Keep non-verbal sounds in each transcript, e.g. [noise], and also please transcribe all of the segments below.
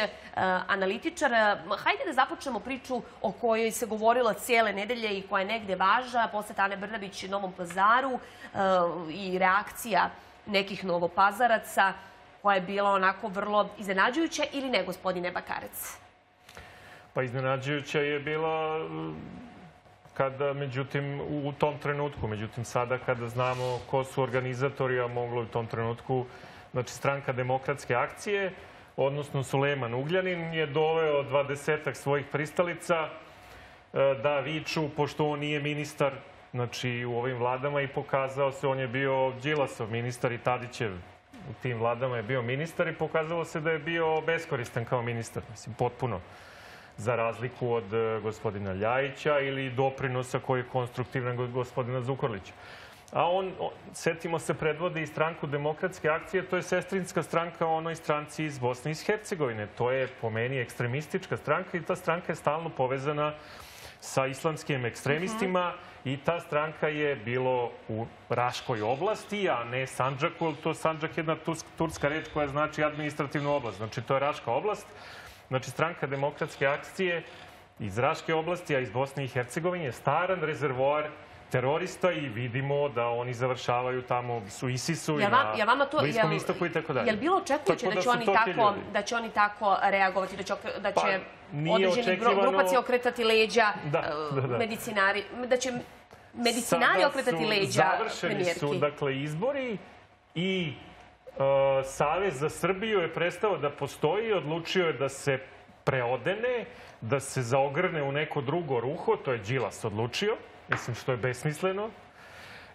e, analitičar. E, hajde da započnemo priču o kojoj se govorilo cijele nedelje i koja je negde važa. Posle Ane Brnabić u Novom pazaru e, i reakcija nekih novopazaraca koja je bila onako vrlo iznenađujuća ili ne, gospodine Bakarec? Pa iznenađujuća je bila kada, međutim, u tom trenutku, međutim, sada kada znamo ko su organizatori, a moglo u tom trenutku, znači stranka demokratske akcije, odnosno Suleman Ugljanin, je doveo dvadesetak svojih pristalica e, da viču, pošto on nije ministar znači, u ovim vladama i pokazao se, on je bio Đilasov ministar i Tadićev u tim vladama je bio ministar i pokazalo se da je bio beskoristan kao ministar, mislim, potpuno za razliku od e, gospodina Ljajića ili doprinosa koji je konstruktivan gospodina Zukorlića. A on, setimo se, predvode i stranku demokratske akcije, to je sestrinska stranka onoj stranci iz Bosne i iz Hercegovine. To je po meni ekstremistička stranka i ta stranka je stalno povezana sa islamskim ekstremistima i ta stranka je bilo u Raškoj oblasti, a ne Sanđaku, to Sanđak je jedna turska reč koja znači administrativnu oblast. Znači, to je Raška oblast. Znači, stranka demokratske akcije iz Raške oblasti, a iz Bosne i Hercegovine je staran rezervoar terorista i vidimo da oni završavaju tamo su ISIS-u i na vama to, Bliskom jel, istoku i tako dalje. Jel bilo očekujuće da, će oni tako, da će oni tako reagovati, da će, da će pa, određeni očekivano... grupaci okretati leđa, da, da, da. medicinari, da će medicinari Sada okretati leđa završeni premijerki? su, dakle, izbori i Uh, Savez za Srbiju je prestao da postoji, odlučio je da se preodene, da se zaogrne u neko drugo ruho, to je Đilas odlučio, mislim što je besmisleno.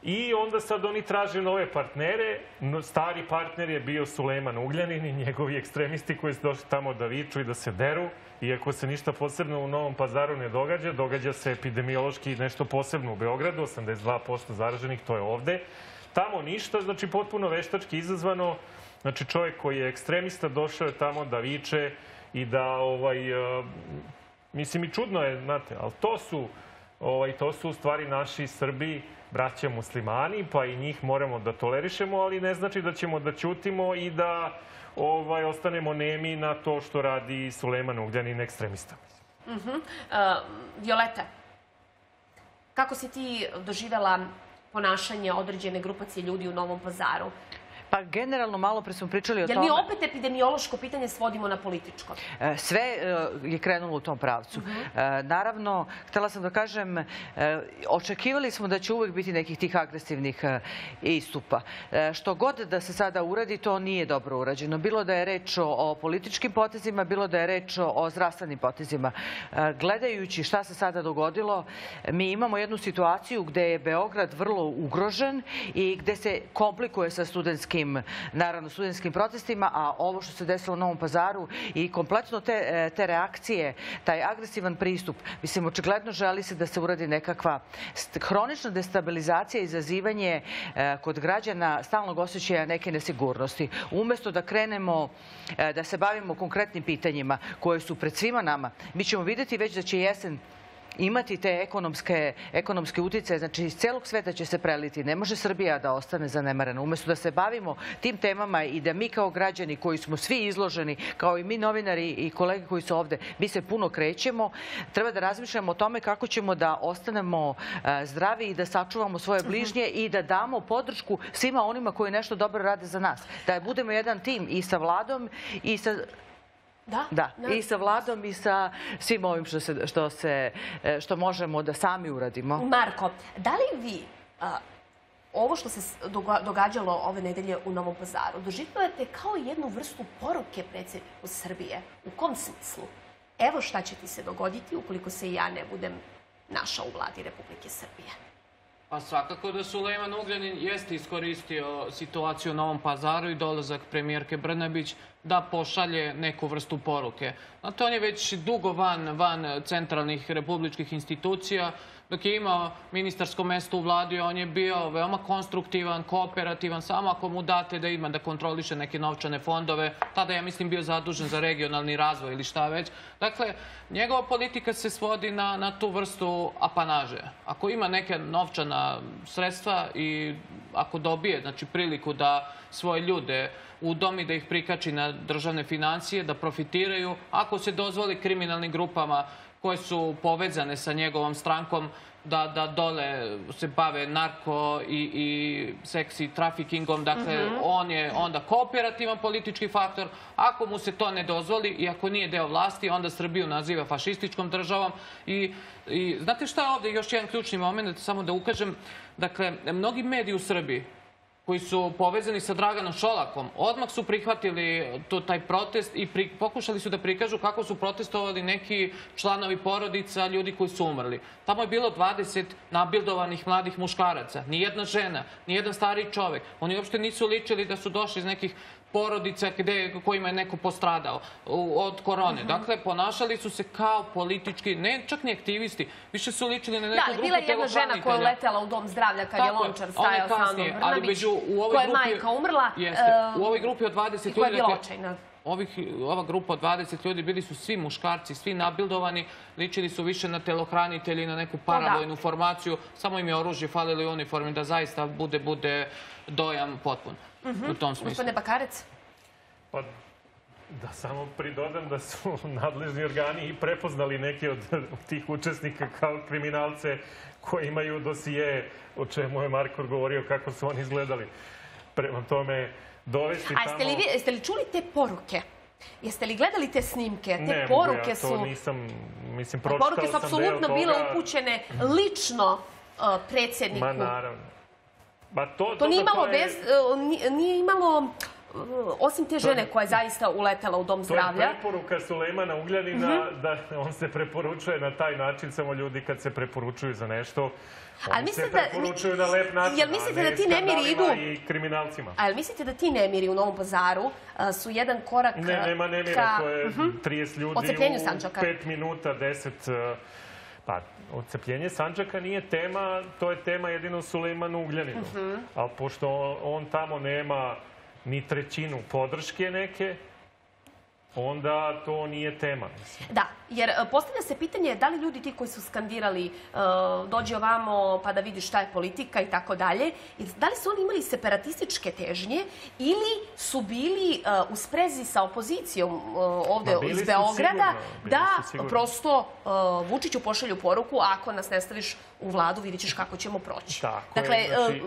I onda sad oni traže nove partnere. Stari partner je bio Suleman Ugljanin i njegovi ekstremisti koji su došli tamo da viču i da se deru. Iako se ništa posebno u Novom pazaru ne događa, događa se epidemiološki nešto posebno u Beogradu, 82% zaraženih, to je ovde. Tamo ništa, znači potpuno veštački izazvano. Znači čovjek koji je ekstremista došao je tamo da viče i da, ovaj, uh, mislim i čudno je, znate, ali to su, ovaj, to su u stvari naši Srbi, braća muslimani, pa i njih moramo da tolerišemo, ali ne znači da ćemo da ćutimo i da ovaj, ostanemo nemi na to što radi Suleman Ugljanin ekstremista. Uh -huh. uh, Violeta, kako si ti doživela ponašanje određene grupacije ljudi u Novom pazaru. Pa generalno malo pre smo pričali o tome... Jel mi opet epidemiološko pitanje svodimo na političko? E, sve e, je krenulo u tom pravcu. Uh mhm. -huh. E, naravno, htela sam da kažem, očekivali smo da će uvek biti nekih tih agresivnih istupa. Što god da se sada uradi, to nije dobro urađeno. Bilo da je reč o političkim potezima, bilo da je reč o zdravstvenim potezima. Gledajući šta se sada dogodilo, mi imamo jednu situaciju gde je Beograd vrlo ugrožen i gde se komplikuje sa studentskim studentskim, naravno, studentskim protestima, a ovo što se desilo u Novom pazaru i kompletno te, e, te reakcije, taj agresivan pristup, mislim, očigledno želi se da se uradi nekakva hronična destabilizacija i izazivanje e, kod građana stalnog osjećaja neke nesigurnosti. Umesto da krenemo e, da se bavimo konkretnim pitanjima koje su pred svima nama, mi ćemo videti već da će jesen imati te ekonomske, ekonomske utice, znači iz celog sveta će se preliti. Ne može Srbija da ostane zanemarena. Umesto da se bavimo tim temama i da mi kao građani koji smo svi izloženi, kao i mi novinari i kolege koji su ovde, mi se puno krećemo, treba da razmišljamo o tome kako ćemo da ostanemo e, zdravi i da sačuvamo svoje bližnje i da damo podršku svima onima koji nešto dobro rade za nas. Da budemo jedan tim i sa vladom i sa Da? Da, i sa vladom i sa svim ovim što, se, što, se, e, što možemo da sami uradimo. Marko, da li vi a, ovo što se događalo ove nedelje u Novom pazaru doživljavate kao jednu vrstu poruke predsjedniku Srbije? U kom smislu? Evo šta će ti se dogoditi ukoliko se i ja ne budem našao u vladi Republike Srbije. Pa svakako da Sulejman Ugljanin jeste iskoristio situaciju u Novom pazaru i dolazak premijerke Brnebić da pošalje neku vrstu poruke. Znate, on je već dugo van, van centralnih republičkih institucija. Dok je imao ministarsko mesto u vladi, on je bio veoma konstruktivan, kooperativan, samo ako mu date da ima da kontroliše neke novčane fondove. Tada ja mislim bio zadužen za regionalni razvoj ili šta već. Dakle, njegova politika se svodi na, na tu vrstu apanaže. Ako ima neke novčana sredstva i ako dobije znači, priliku da svoje ljude udomi, da ih prikači na državne financije, da profitiraju, ako se dozvoli kriminalnim grupama koje su povezane sa njegovom strankom, da, da dole se bave narko i, i seksi trafikingom. Dakle, on je onda kooperativan politički faktor. Ako mu se to ne dozvoli i ako nije deo vlasti, onda Srbiju naziva fašističkom državom. I, i znate šta je ovdje još jedan ključni moment, samo da ukažem. Dakle, mnogi mediji u Srbiji koji su povezani sa Draganom Šolakom, odmah su prihvatili to, taj protest i pokušali su da prikažu kako su protestovali neki članovi porodica, ljudi koji su umrli. Tamo je bilo 20 nabildovanih mladih muškaraca, nijedna žena, nijedan stari čovek. Oni uopšte nisu ličili da su došli iz nekih porodica gde, kojima je neko postradao od korone. Dakle, ponašali su se kao politički, ne čak ni aktivisti, više su ličili na Da, neku ali grupu bila je jedna žena koja je telohranitelja. letela u dom zdravlja kad je Tako je. Lončar stajao sa Brnabić, ovoj koja je majka umrla. Jeste. e, U ovoj grupi od 20 i koja je ljudi... bila očajna. Ovih, ova grupa od 20 ljudi bili su svi muškarci, svi nabildovani, ličili su više na telohranitelji, na neku paravojnu formaciju, samo im je oružje falili u uniformi da zaista bude, bude dojam potpun u tom smislu. Gospodine Bakarec? Pa da samo pridodam da su [laughs] nadležni organi i prepoznali neki od [laughs] tih učesnika kao kriminalce koji imaju dosije o čemu je Markor govorio kako su oni izgledali. Prema tome, dovesti A tamo... jeste li, vi, jeste li čuli te poruke? Jeste li gledali te snimke? Te Ne poruke ja to su... nisam, mislim, Pa pročitao Poruke su sam deo apsolutno bile toga. upućene lično uh, predsjedniku. Ma naravno. Ba to, To nije imalo, to je- vez, uh, nije- imalo uh, osim te žene koja je zaista uletela u dom To je zdravlja. preporuka Sulejmana Ugljanina Mhm. da on se preporučuje na taj način, samo ljudi kad se preporučuju za nešto, Ali se da- preporučuju na lep način, Jel mislite a ne da ti nemiri idu- i kriminalcima. A jel mislite da ti nemiri u Novom pazaru uh, su jedan korak Ne, nema nemira, ka... to je Mhm. 30 ljudi u Sandžaka. 5 minuta, 10... uh, Pa, odcepljenje Sandžaka nije tema, to je tema jedino Sulejmanu Ugljaninu. Mhm. Ali pošto on, on tamo nema ni trećinu podrške neke, onda to nije tema. Mislim. Da, jer e, postavlja se pitanje da li ljudi ti koji su skandirali e, dođi ovamo pa da vidi šta je politika i tako dalje, da li su oni imali separatističke težnje ili su bili e, u sprezi sa opozicijom e, bili iz Beograda da prosto Vučiću pošalju poruku ako nas ne staviš u vladu vidit ćeš kako ćemo proći. Tako dakle, je, znači,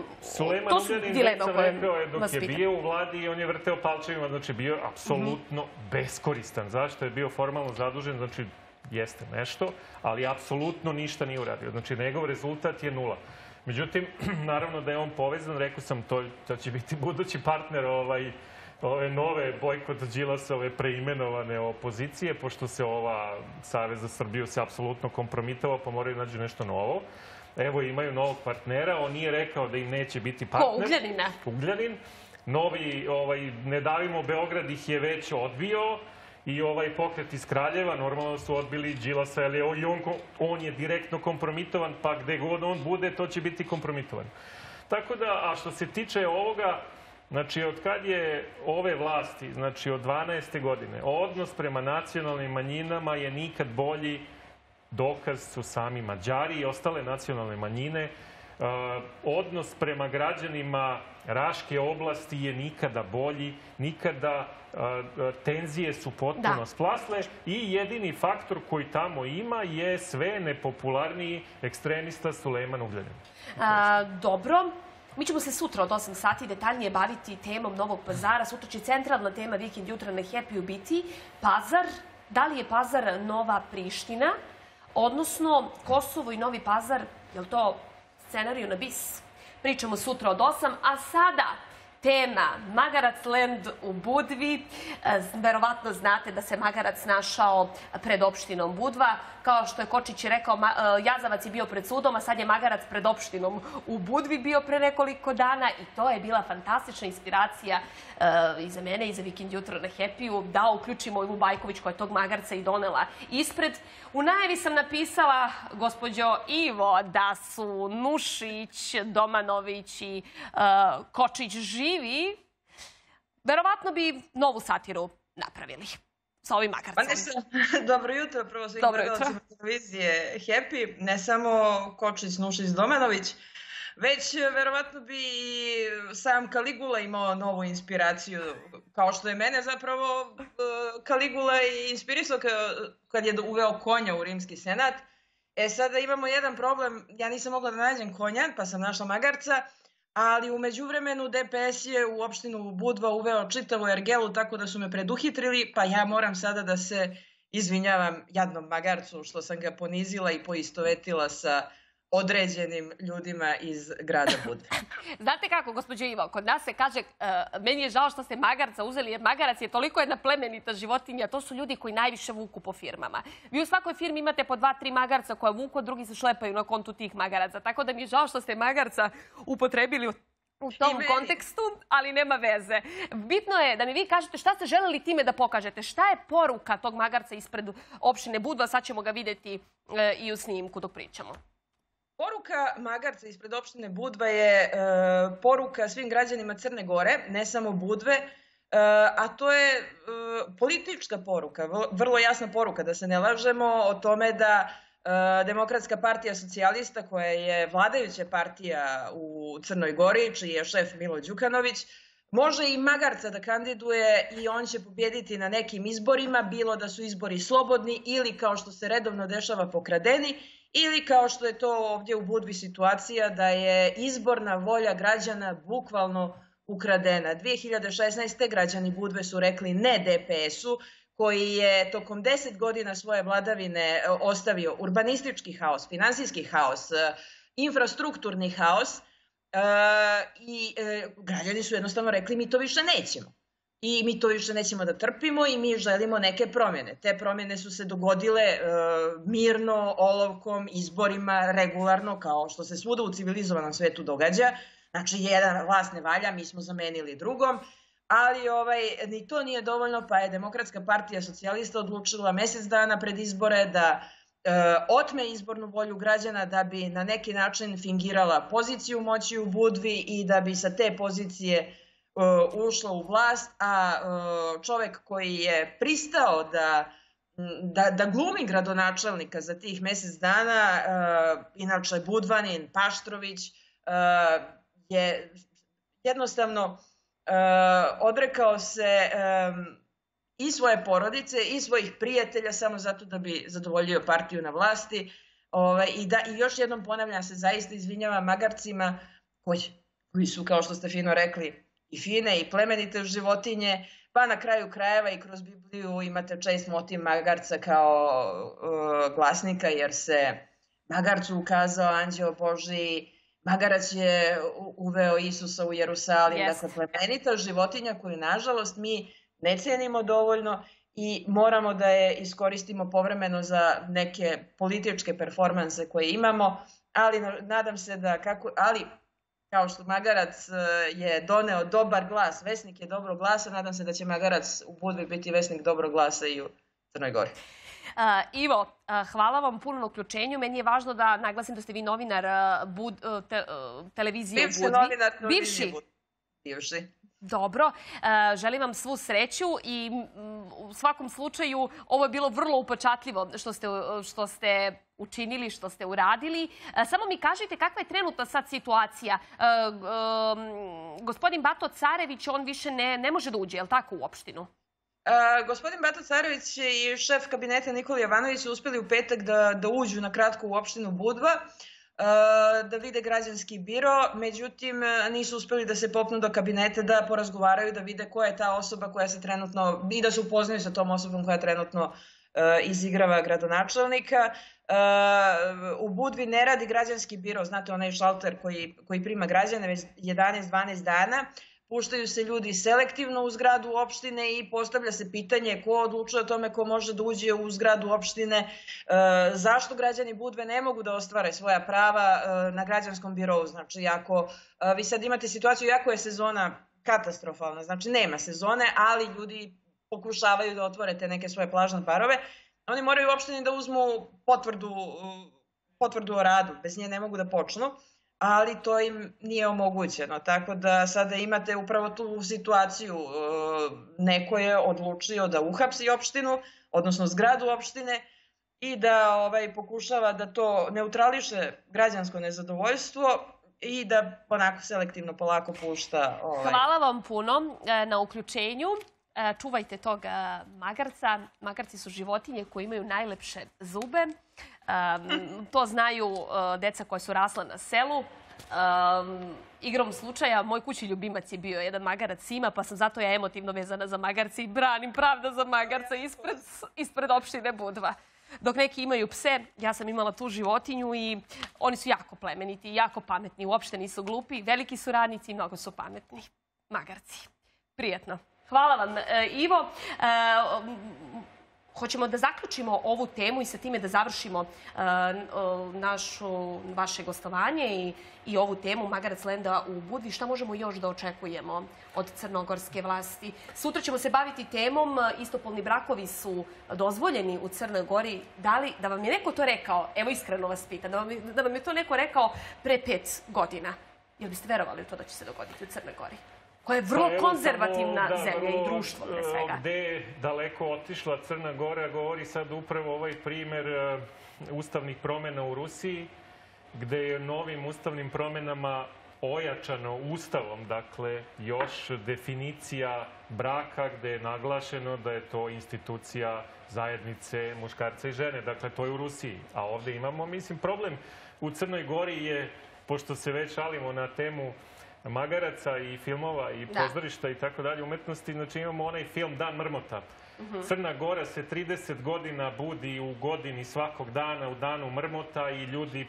to su dileme o rekao, je, dok je bio u vladi i on je vrteo palčevima, znači bio je apsolutno Mhm. beskoristan. Zašto je bio formalno zadužen? Znači, jeste nešto, ali apsolutno ništa nije uradio. Znači, njegov rezultat je nula. Međutim, [clears throat] naravno da je on povezan, rekao sam, to, to će biti budući partner ovaj, ove nove bojkot Đilasove preimenovane opozicije, pošto se ova Savez za Srbiju se apsolutno kompromitava, pa moraju nađu nešto novo. Evo imaju novog partnera, on nije rekao da im neće biti partner. Ko, Ugljanina? Ugljanin. Novi, ovaj, Ne davimo Beograd ih je već odbio i ovaj pokret iz Kraljeva, normalno su odbili Đilasa, je on, on, je direktno kompromitovan, pa gde god on bude, to će biti kompromitovan. Tako da, a što se tiče ovoga, znači od kad je ove vlasti, znači od 12. godine, odnos prema nacionalnim manjinama je nikad bolji, dokaz su sami Mađari i ostale nacionalne manjine. Uh, odnos prema građanima Raške oblasti je nikada bolji, nikada tenzije su potpuno Da. splasle i jedini faktor koji tamo ima je sve nepopularniji ekstremista Sulejman Ugljanin. Dobro. Mi ćemo se sutra od 8 sati detaljnije baviti temom Novog pazara. Sutra će centralna tema Vikend jutra na Happy biti Pazar. Da li je Pazar nova Priština? Odnosno, Kosovo i Novi Pazar, je li to scenariju na bis? Pričamo sutra od 8, a sada tema Magarac Land u Budvi. E, Verovatno znate da se Magarac našao pred opštinom Budva. Kao što je Kočić rekao, e, Jazavac je bio pred sudom, a sad je Magarac pred opštinom u Budvi bio pre nekoliko dana i to je bila fantastična inspiracija e, i za mene i za Vikend jutro na Happy-u da uključimo Ivu Bajković koja je tog Magarca i donela ispred. U najavi sam napisala, gospođo Ivo, da su Nušić, Domanović i Kočić živi. Verovatno bi novu satiru napravili sa ovim Pa Magarcom. ne samo, [laughs] dobro jutro, prvo Dobro gledalcima televizije Happy, ne samo Kočić, Nušić, Domanović, već verovatno bi i sam Kaligula imao novu inspiraciju, kao što je mene zapravo Kaligula i inspirisao kad je uveo konja u rimski senat. E sada imamo jedan problem, ja nisam mogla da nađem konja, pa sam našla magarca, ali umeđu vremenu DPS je u opštinu Budva uveo čitavu ergelu tako da su me preduhitrili, pa ja moram sada da se izvinjavam jadnom magarcu što sam ga ponizila i poistovetila sa određenim ljudima iz grada Budve. [laughs] Znate kako, gospođo Ivo, kod nas se kaže, uh, meni je žao što ste magarca uzeli, jer magarac je toliko jedna plemenita životinja, to su ljudi koji najviše vuku po firmama. Vi u svakoj firmi imate po dva, tri magarca koja vuku, a drugi se šlepaju na kontu tih magaraca. Tako da mi je žao što ste magarca upotrebili u tom kontekstu, ali nema veze. Bitno je da mi vi kažete šta ste želeli time da pokažete. Šta je poruka tog magarca ispred opštine Budva? Sad ćemo ga videti e, i u snimku dok pričamo. Poruka magarca ispred opštine Budva je e, poruka svim građanima Crne Gore, ne samo Budve, e, a to je e, politička poruka, vrlo jasna poruka, da se ne lažemo o tome da Demokratska partija socijalista, koja je vladajuća partija u Crnoj Gori, čiji je šef Milo Đukanović, može i Magarca da kandiduje i on će pobjediti na nekim izborima, bilo da su izbori slobodni ili kao što se redovno dešava pokradeni, ili kao što je to ovdje u Budvi situacija da je izborna volja građana bukvalno ukradena. 2016. građani Budve su rekli ne DPS-u, koji je tokom deset godina svoje vladavine e, ostavio urbanistički haos, finansijski haos, e, infrastrukturni haos i građani su jednostavno rekli mi to više nećemo. I mi to više nećemo da trpimo i mi želimo neke promjene. Te promjene su se dogodile mirno, olovkom, izborima, regularno, kao što se svuda u civilizovanom svetu događa. Znači, jedan vlast ne valja, mi smo zamenili drugom ali ovaj, ni to nije dovoljno, pa je Demokratska partija socijalista odlučila mesec dana pred izbore da e, otme izbornu volju građana da bi na neki način fingirala poziciju moći u Budvi i da bi sa te pozicije e, ušla u vlast, a e, čovek koji je pristao da da, da glumi gradonačelnika za tih mesec dana, e, inače Budvanin, Paštrović, e, je jednostavno odrekao se i svoje porodice i svojih prijatelja samo zato da bi zadovoljio partiju na vlasti. Ovaj, i, da, I još jednom ponavljam se, zaista izvinjava magarcima koji, koji su, kao što ste fino rekli, i fine i plemenite životinje, pa na kraju krajeva i kroz Bibliju imate čest motiv magarca kao uh, glasnika, jer se magarcu ukazao anđeo Boži Magarac je uveo Isusa u Jerusalim, yes. dakle plemenita životinja koju nažalost mi ne cijenimo dovoljno i moramo da je iskoristimo povremeno za neke političke performanse koje imamo, ali nadam se da kako, ali kao što Magarac e, je doneo dobar glas, vesnik je dobro glasa, nadam se da će Magarac u Budvi biti vesnik dobro glasa i u Crnoj Gori. Uh, Ivo, uh, hvala vam puno na uključenju. Meni je važno da naglasim da ste vi novinar uh, bud, te, televizije Bivši Budvi. novinar Bivši. Bivši. Dobro, želim vam svu sreću i u svakom slučaju ovo je bilo vrlo upečatljivo što ste, što ste učinili, što ste uradili. Samo mi kažite kakva je trenutna sad situacija. Gospodin Bato Carević, on više ne, ne može da uđe, je li tako, u opštinu? Gospodin Bato Carević i šef kabineta Nikola Jovanović su uspeli u petak da, da uđu na kratko u opštinu Budva, da vide građanski biro, međutim nisu uspeli da se popnu do kabineta da porazgovaraju, da vide ko je ta osoba koja se trenutno, i da se upoznaju sa tom osobom koja trenutno uh, izigrava gradonačelnika. U Budvi ne radi građanski biro, znate onaj šalter koji, koji prima građane već 11-12 dana, puštaju se ljudi selektivno u zgradu opštine i postavlja se pitanje ko odlučuje o tome ko može da uđe u zgradu opštine, e, zašto građani Budve ne mogu da ostvare svoja prava e, na građanskom birovu. Znači, ako e, vi sad imate situaciju, jako je sezona katastrofalna, znači nema sezone, ali ljudi pokušavaju da otvore te neke svoje plažne parove, oni moraju u opštini da uzmu potvrdu, potvrdu o radu, bez nje ne mogu da počnu ali to im nije omogućeno. Tako da sada imate upravo tu situaciju. E, neko je odlučio da uhapsi opštinu, odnosno zgradu opštine, i da ovaj pokušava da to neutrališe građansko nezadovoljstvo. i da onako selektivno polako pušta. Ovaj. Hvala vam puno e, na uključenju. E, Čuvajte tog e, magarca. Magarci su životinje koje imaju najlepše zube. E, To znaju e, deca koja su rasla na selu. Igrom slučaja, moj kući ljubimac je bio jedan magarac Sima, pa sam zato ja emotivno vezana za magarce i branim pravda za magarca ispred, ispred opštine Budva. Dok neki imaju pse, ja sam imala tu životinju i oni su jako plemeniti, jako pametni, uopšte nisu glupi, veliki su radnici i mnogo su pametni. Magarci. Prijetno. Hvala vam, e, Ivo. E, hoćemo da zaključimo ovu temu i sa time da završimo našu, vaše gostovanje i, i ovu temu Magarac Lenda u Budvi. Šta možemo još da očekujemo od crnogorske vlasti? Sutra ćemo se baviti temom istopolni brakovi su dozvoljeni u Crnoj Gori. Da li, da vam je neko to rekao, evo iskreno vas pitam, da da vam je to neko rekao pre pet godina, jel biste verovali u to da će se dogoditi u Crnoj Gori? Koja je vrlo Pa konzervativna samo, da, zemlja i društvo pre e, svega. Gde je daleko otišla Crna Gora, govori sad upravo ovaj primer e, ustavnih promjena u Rusiji, gde je novim ustavnim promjenama ojačano ustavom, dakle, još definicija braka gde je naglašeno da je to institucija zajednice muškarca i žene. Dakle, to je u Rusiji. A ovde imamo, mislim, problem u Crnoj Gori je, pošto se već šalimo na temu magaraca i filmova i Da. pozorišta i tako dalje umetnosti, znači imamo onaj film Dan mrmota. Crna Gora se 30 godina budi u godini svakog dana, u danu mrmota i ljudi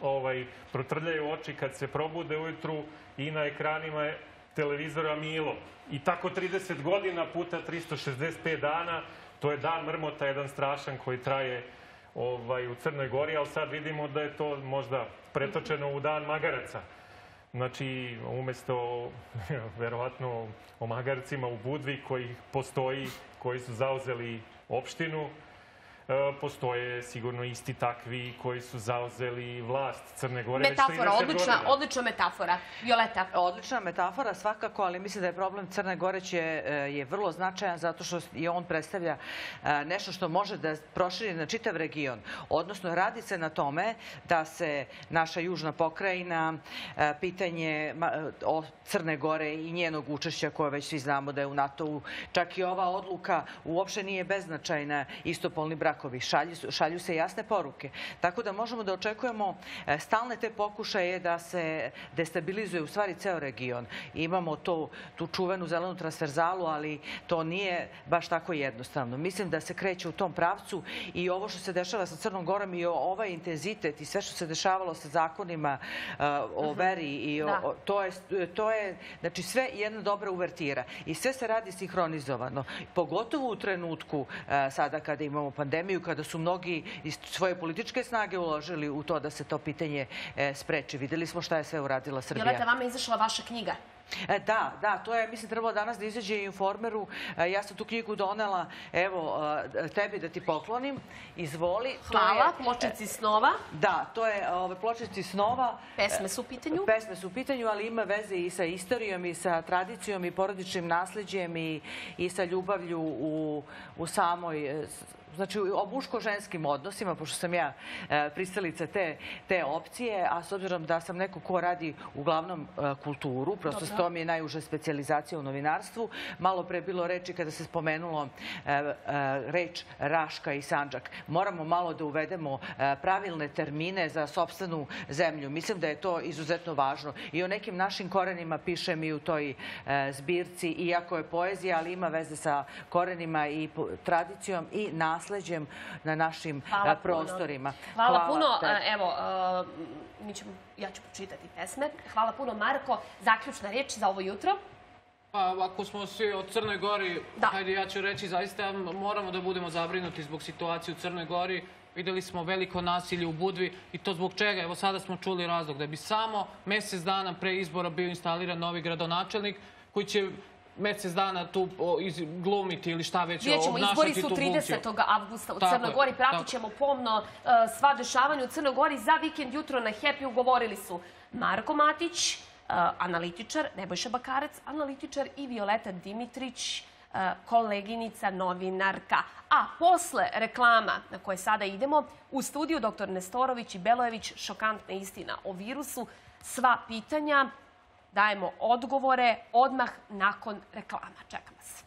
ovaj, protrljaju oči kad se probude ujutru i na ekranima je televizora Milo. I tako 30 godina puta 365 dana, to je dan mrmota, jedan strašan koji traje ovaj, u Crnoj Gori, ali sad vidimo da je to možda pretočeno u dan magaraca. Znači, umesto, [laughs] verovatno, o magarcima u Budvi koji postoji, koji su zauzeli opštinu, postoje sigurno isti takvi koji su zauzeli vlast Crne Gore već 30 Metafora, odlična, odlična metafora. Violeta. Odlična metafora svakako, ali mislim da je problem Crne Gore će, e, je vrlo značajan zato što i on predstavlja e, nešto što može da proširi na čitav region. Odnosno, radi se na tome da se naša južna pokrajina, e, pitanje e, o Crne Gore i njenog učešća koje već svi znamo da je u NATO-u, čak i ova odluka uopšte nije beznačajna istopolni brakovi. Šalju, šalju se jasne poruke. Tako da možemo da očekujemo e, stalne te pokušaje da se destabilizuje u stvari ceo region. Imamo to, tu čuvenu zelenu transverzalu, ali to nije baš tako jednostavno. Mislim da se kreće u tom pravcu i ovo što se dešava sa Crnom Gorom i ovaj intenzitet i sve što se dešavalo sa zakonima e, o veri i o- to je, to je, znači sve jedna dobra uvertira i sve se radi sinhronizovano. Pogotovo u trenutku e, sada kada imamo pandemiju, kada su mnogi iz svoje političke snage uložili u to da se to pitanje e, spreči. Videli smo šta je sve uradila Srbija. Violeta, vama je izašla vaša knjiga. E, da, da, to je, mislim, trebalo danas da izađe i Informeru. E, ja sam tu knjigu donela, evo, tebi da ti poklonim. Izvoli. Hvala, je- pločici snova. Da, to je ove, pločici snova. Pesme su u pitanju. Pesme su u pitanju, ali ima veze i sa istorijom, i sa tradicijom, i porodičnim nasleđem, i, i sa ljubavlju u, u samoj Znači, o muško-ženskim odnosima, pošto sam ja e, pristalica te, te opcije, a s obzirom da sam neko ko radi uglavnom e, kulturu, prosto Dobro. to mi je najuža specijalizacija u novinarstvu, malo pre bilo reči kada se spomenulo e, e, reč Raška i Sanđak. Moramo malo da uvedemo pravilne termine za sopstvenu zemlju. Mislim da je to izuzetno važno. I o nekim našim korenima pišem i u toj zbirci, iako je poezija, ali ima veze sa korenima i tradicijom i nasleđem na našim Hvala e, prostorima. Puno. Hvala, puno. A, Evo, a, mi ćemo, ja ću pročitati pesme. Hvala puno, Marko. Zaključna reč za ovo jutro. Pa ako smo svi o Crnoj Gori, Da. hajde ja ću reći zaista moramo da budemo zabrinuti zbog situacije u Crnoj Gori. Videli smo veliko nasilje u Budvi i to zbog čega? Evo sada smo čuli razlog da bi samo mesec dana pre izbora bio instaliran novi gradonačelnik koji će mesec dana tu glumiti ili šta već Vidjet ćemo, izbori su tu funkciju. 30. avgusta u Crnoj Gori. Pratit ćemo pomno e, sva dešavanja u Crnoj Gori. Za vikend jutro na Happy ugovorili su Marko Matić, e, analitičar, Nebojša Bakarec, analitičar i Violeta Dimitrić, e, koleginica novinarka. A posle reklama na koje sada idemo, u studiju dr. Nestorović i Belojević šokantna istina o virusu. Sva pitanja dajemo odgovore odmah nakon reklama. Čekam vas.